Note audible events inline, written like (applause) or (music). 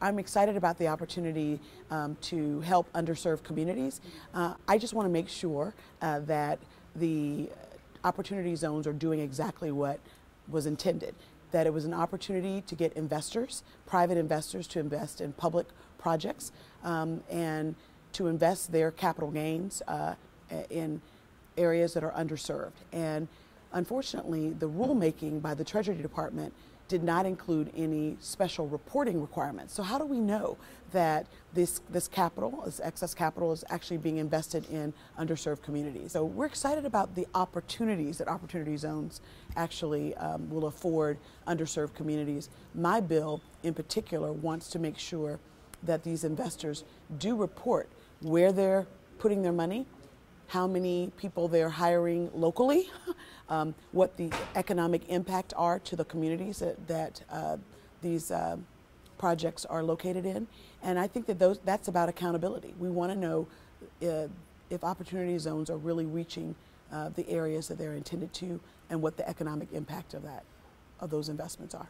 I'm excited about the opportunity um, to help underserved communities. Uh, I just want to make sure uh, that the opportunity zones are doing exactly what was intended. That it was an opportunity to get investors, private investors, to invest in public projects um, and to invest their capital gains uh, in areas that are underserved. And unfortunately, the rulemaking by the Treasury Department did not include any special reporting requirements. So how do we know that this, this capital, this excess capital, is actually being invested in underserved communities? So we're excited about the opportunities that Opportunity Zones actually um, will afford underserved communities. My bill, in particular, wants to make sure that these investors do report where they're putting their money, how many people they're hiring locally, (laughs) um, what the economic impact are to the communities that, that uh, these uh, projects are located in. And I think that those, that's about accountability. We want to know uh, if opportunity zones are really reaching uh, the areas that they're intended to and what the economic impact of that, of those investments are.